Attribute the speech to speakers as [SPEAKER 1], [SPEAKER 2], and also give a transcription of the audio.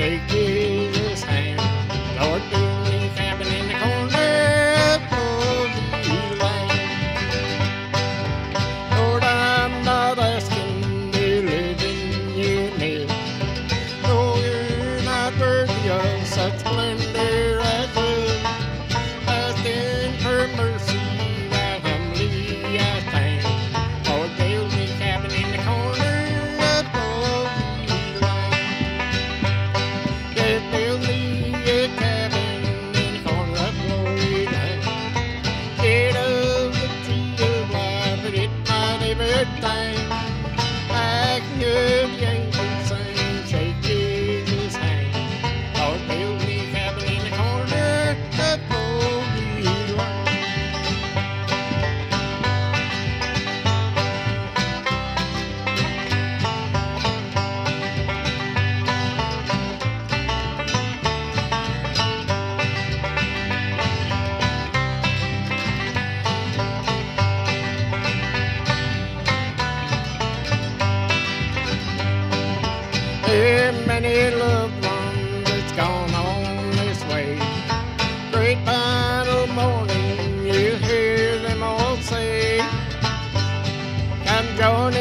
[SPEAKER 1] take it. yeah, yeah. many loved ones that's gone on this way. Great final morning, you hear them all say, Come join